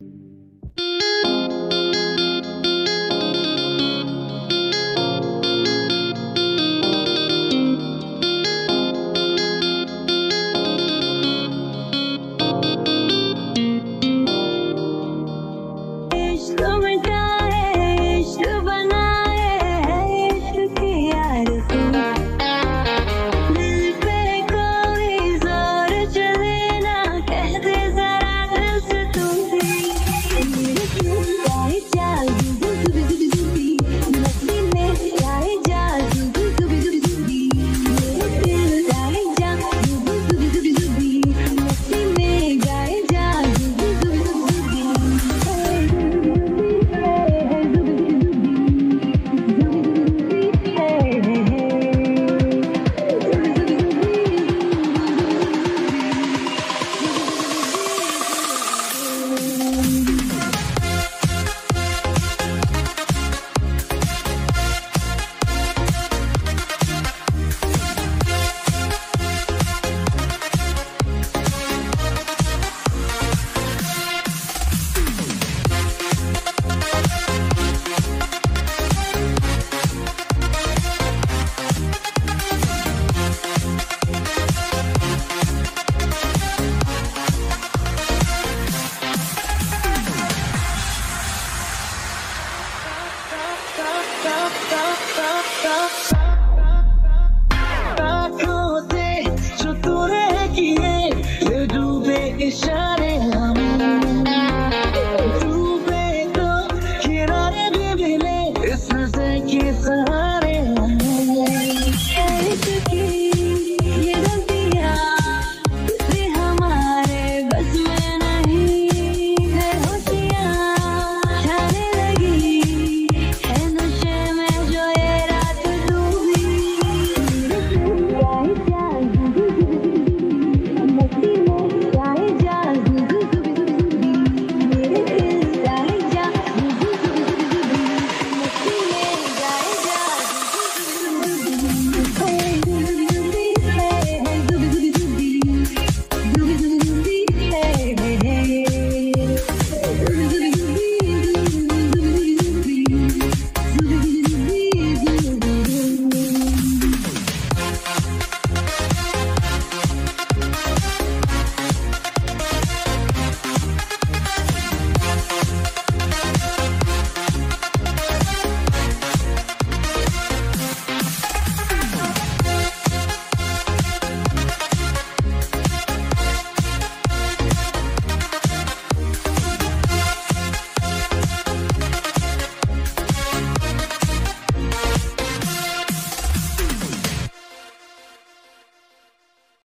you love, love, love.